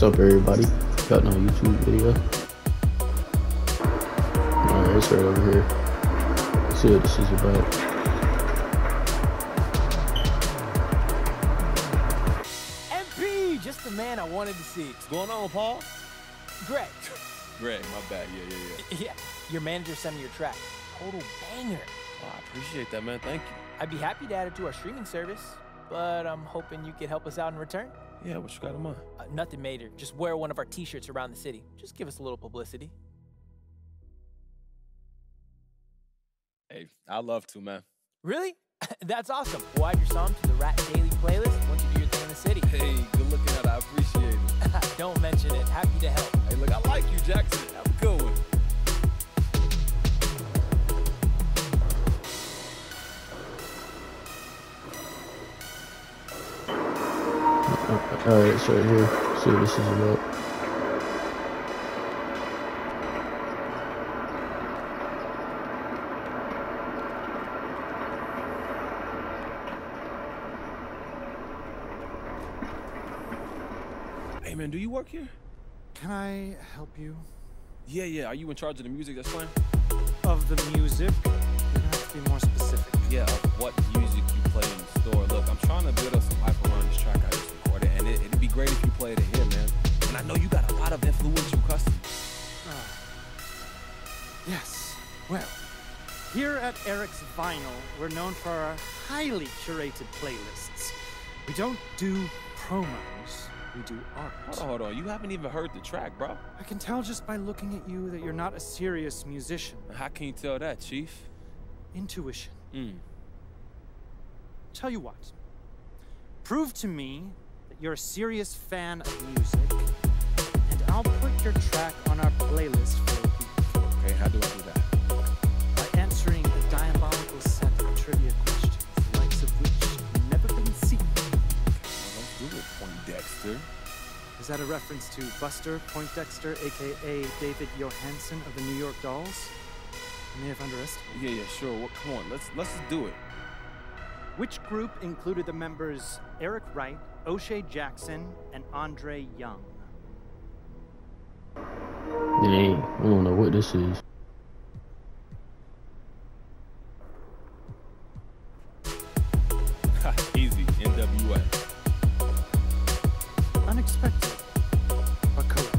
What's up, everybody? Got no YouTube video. Alright, it's right over here. Let's see what this is about. MP, just the man I wanted to see. What's going on, Paul? Greg. Greg, my bad. Yeah, yeah, yeah. Yeah, your manager sent me your track. Total banger. Oh, I appreciate that, man. Thank you. I'd be happy to add it to our streaming service, but I'm hoping you could help us out in return. Yeah, what you got in mind? Uh, nothing major. Just wear one of our t-shirts around the city. Just give us a little publicity. Hey, I love to, man. Really? That's awesome. We'll add your song to the Rat Daily playlist once you do your thing in the city. Hey, good looking at it. I appreciate it. Don't mention it. Happy to help. Hey, look, I like you, Jackson. Alright, it's right here. see what this is about. Hey, man, do you work here? Can I help you? Yeah, yeah. Are you in charge of the music that's playing? Of the music? You have to be more specific. Yeah, of what music you play in the store. Look, I'm trying to build up some hype around this track I just great if you played it here, man. And I know you got a lot of influential customers. Ah. Yes. Well, here at Eric's Vinyl, we're known for our highly curated playlists. We don't do promos, we do art. Hold on, hold on. You haven't even heard the track, bro. I can tell just by looking at you that you're not a serious musician. How can you tell that, Chief? Intuition. Mm. Tell you what. Prove to me you're a serious fan of music, and I'll put your track on our playlist for a week Okay, how do I do that? by answering a diabolical set of trivia questions, the likes of which have never been seen. Well, let's do it, Poindexter. Is that a reference to Buster Poindexter, aka David Johansen of the New York Dolls? I may have underestimated. Yeah, yeah, sure. Well, come on, let's let's do it. Which group included the members Eric Wright, O'Shea Jackson, and Andre Young? Dang, I don't know what this is. Easy, NWA. Unexpected, but correct.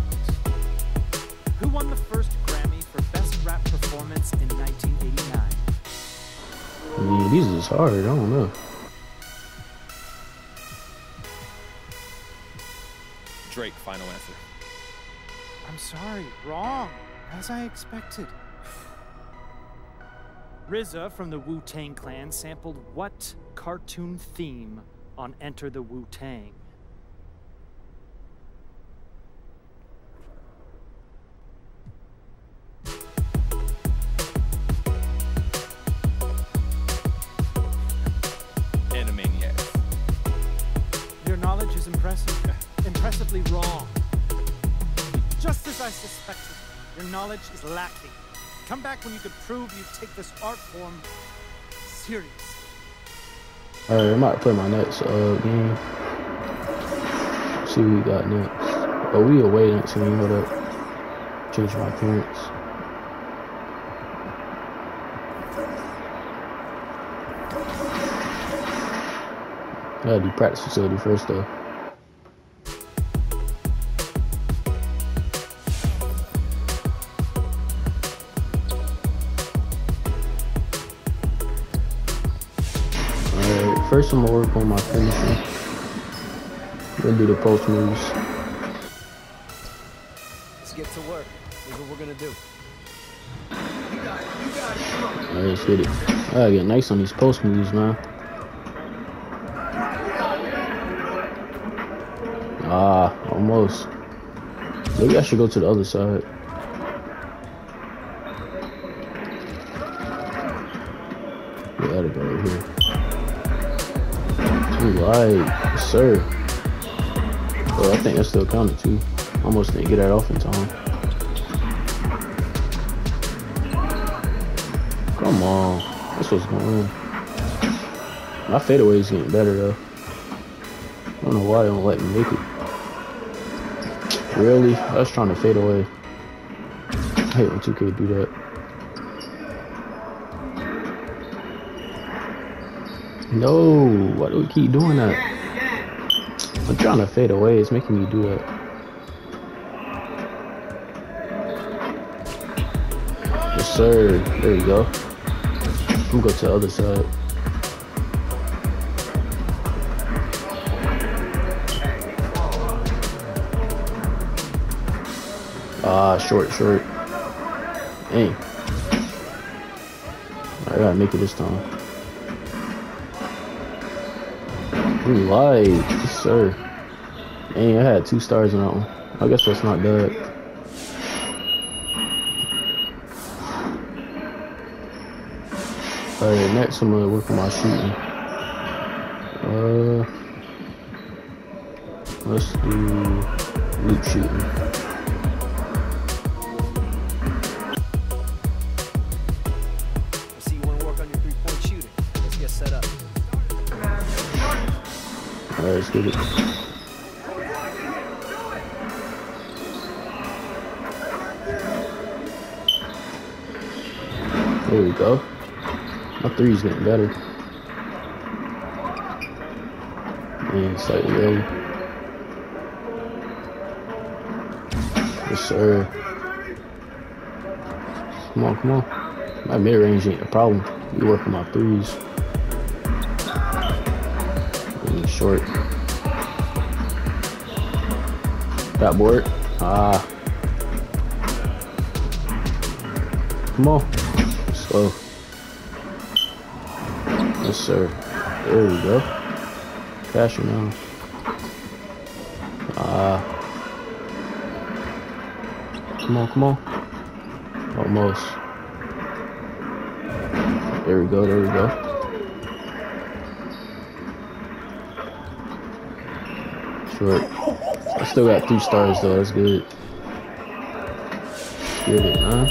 Who won the first Grammy for Best Rap Performance in 1989? I mean, these is hard. I don't know. Sorry, wrong. As I expected. RZA from the Wu Tang Clan sampled what cartoon theme on Enter the Wu Tang? I suspected, your knowledge is lacking. Come back when you can prove you take this art form seriously. Alright, I might play my next uh game. See what we got next. Oh, we away next game. Hold up. Change my appearance. Gotta do practice facility first though. I'm gonna work on my finishing. Then do the post moves. Let's get to work. Here's what we're gonna do. Alright, let's hit it. I gotta get nice on these post moves, man. Ah, almost. Maybe I should go to the other side. Alright, yes, sir. Oh, I think that still counted too. Almost didn't get that off in time. Come on. That's what's going on. My fadeaway is getting better though. I don't know why they don't let me make it. Really? I was trying to fade away. I hate when 2K do that. No, why do we keep doing that? I'm trying to fade away, it's making me do it. Yes sir, there you go. I'm gonna go to the other side. Ah, short, short. Dang. I gotta make it this time. Light, yes, sir. Dang, I had two stars on that one. I guess that's not bad. Alright, next I'm gonna work on my shooting. Uh, let's do loop shooting. Let's get it. There we go. My three's getting better. And slightly early. Yes, sir. Come on, come on. My mid range ain't a problem. We working my threes. Short. That board. Ah. Come on. Slow. Yes, sir. There we go. Cash it now. Ah. Come on, come on. Almost. There we go, there we go. Short. I still got three stars though, that's good. Get it, man.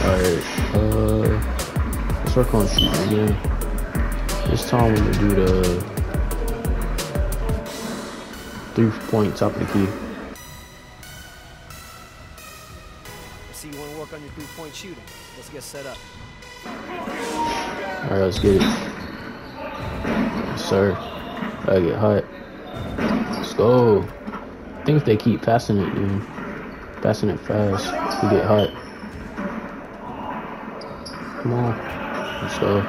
Alright, uh, let's work on shooting again. This time we're gonna do the three point top of the key. I see you want to work on your three-point shooting. Let's get set up. Alright, let's get it. Sir. Gotta get hot. Let's go. I think if they keep passing it, dude, passing it fast, we get hot. Come on. Let's go.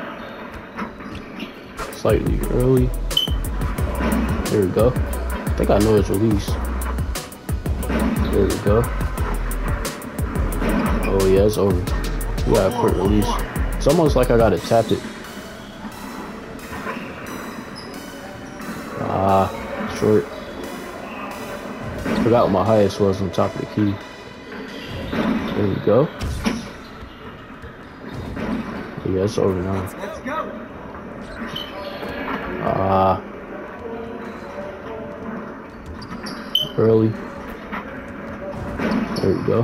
Slightly early. There we go. I think I know it's release. There we go. Oh yeah, it's over. We got a quick release. It's almost like I gotta tap it. Short. Forgot what my highest was on top of the key. There we go. Yeah, it's over now. Ah. Early. There we go.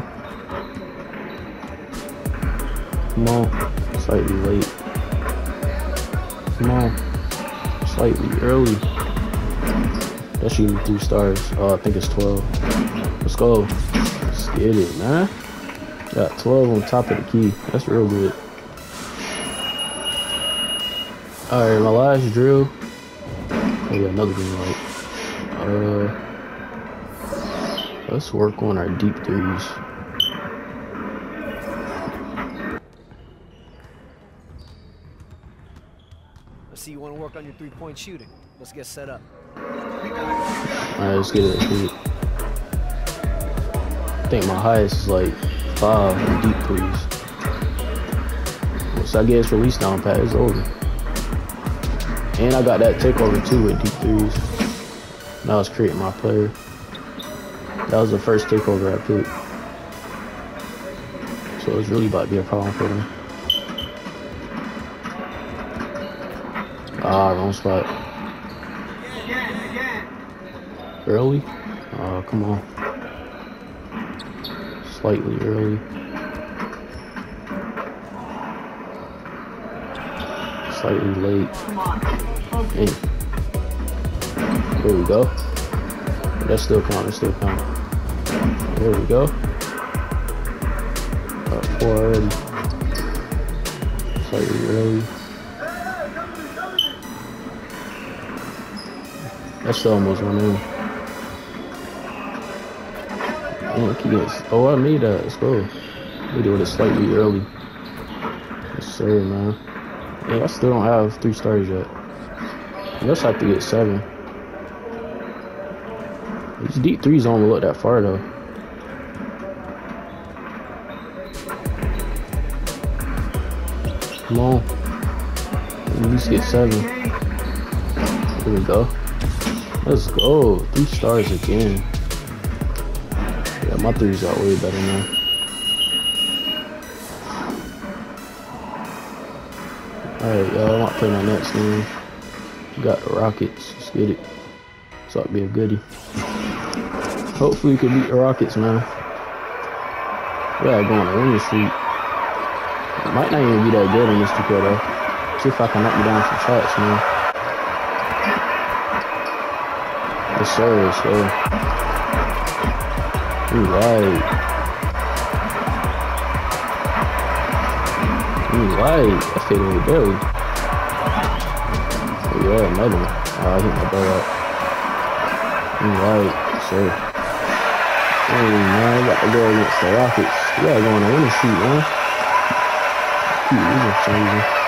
Come on. Slightly late. Come on. Slightly early. That should be three stars. Oh, I think it's 12. Let's go. Let's get it, man. Got 12 on top of the key. That's real good. Alright, my last drill. Oh yeah, another green light. Uh, let's work on our deep threes. I see you want to work on your three-point shooting. Let's get set up. Alright, let's get it. I think my highest is like five deep threes. Once I his release down pat, over. And I got that takeover too with deep threes. Now I was creating my player. That was the first takeover I put. So it's really about to be a problem for them. Ah, wrong spot. Early? Oh, come on. Slightly early. Slightly late. Hey. There we go. That's still count. That's still count. There we go. Four. Slightly early. That still almost went in. Man, oh, keep getting, oh, I made that. Let's go. Made it it slightly early. Yes, sir, man. Yeah, I still don't have three stars yet. I just have to get seven. These deep threes don't look that far though. Come on. At least get seven. There we go. Let's go. Oh, three stars again. Yeah, my threes are way better now. Alright, y'all. I'm about to play my next game. Got the Rockets. Let's get it. So it'll be a goodie. Hopefully we can beat the Rockets, man. We gotta go on a winning streak. Might not even be that good in this 2K. See if I can knock you down some shots, man. Yes, sir. Let's go. You right. You right. I feel it belly. Oh, yeah, another one. Oh, I hit my ball up. You right. Sir. Hey, man. I got to go against the Rockets. We gotta go on a winning streak, man. Keep some reason.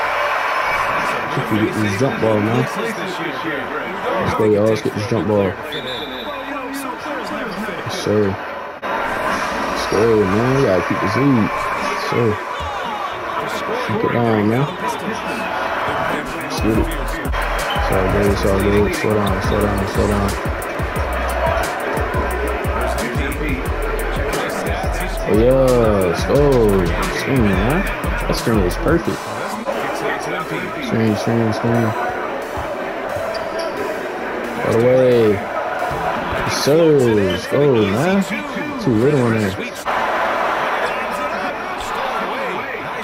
If we get this jump ball, man. Let's go, y'all. Let's get this jump ball. Yes, sir. Let's go, man. We gotta keep this lead. Yes, sir. Keep it down, man. Let's get it. It's all good. It's good. Slow down. Slow down. Slow down. Yeah. Let's go. Man. That screen is perfect. Screen, screen, screen. All the way. Yes, sir. Go, man. Too little on there.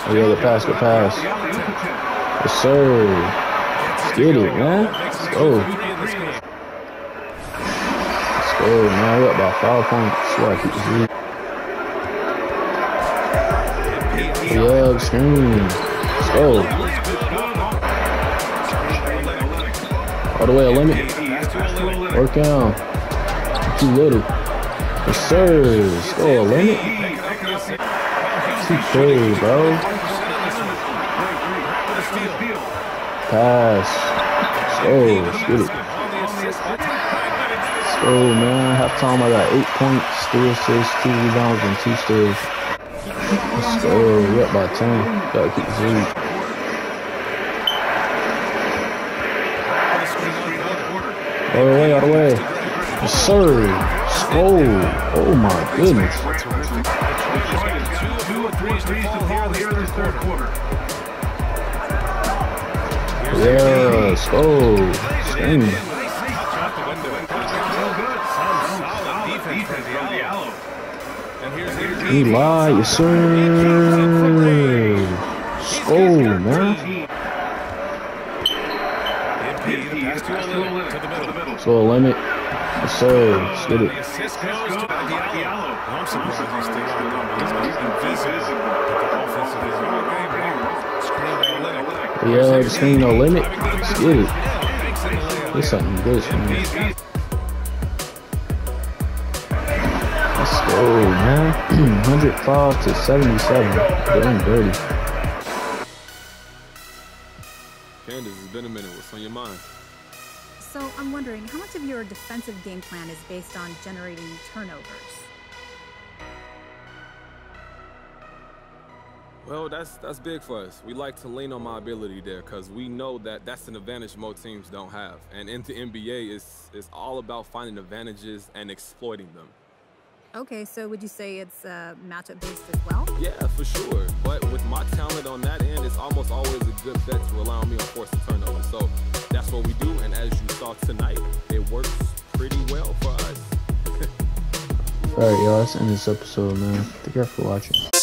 Oh, yeah, good pass, good pass. Yes, sir. Let's get it, man. Let's go. Let's go, man. We're up by five points. We gotta keep this. Yeah, screen. Let's. All the way a limit. Work out. Too little. Yes, sir. Let's go a limit. Too crazy, bro. Pass. Let's get it. Let's go, man. Halftime, I got eight points, three assists, two rebounds, and two steals. Let's go. We up by 10. Gotta keep the lead. All the way, all the way. Yes, sir. Let's. Oh my goodness. Let's go. Oh, Scream. Eli, yes sir. Let's man. So a limit. Yes sir. Let's get it. Yeah, the screen no limit. Let's get it. There's something good me. Let's go, man. 105 to 77. Getting dirty. Game plan is based on generating turnovers? Well, that's that's big for us. We like to lean on my ability there because we know that that's an advantage most teams don't have. And in the NBA, it's it's all about finding advantages and exploiting them. Okay, so would you say it's uh, matchup based as well? Yeah, for sure. But with my talent on that end, it's almost always a good bet to allow me on forcing turnovers. So that's what we do. And as you saw tonight, it works pretty well for us. Alright, y'all. The end this episode, man. Thank you for watching.